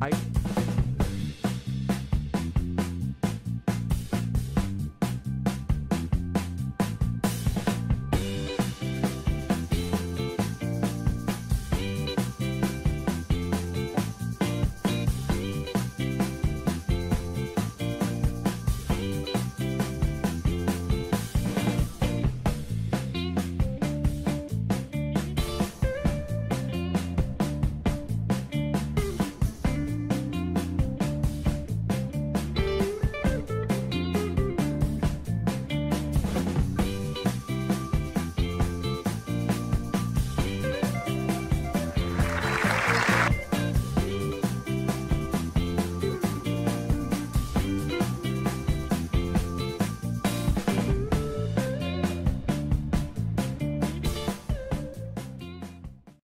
I.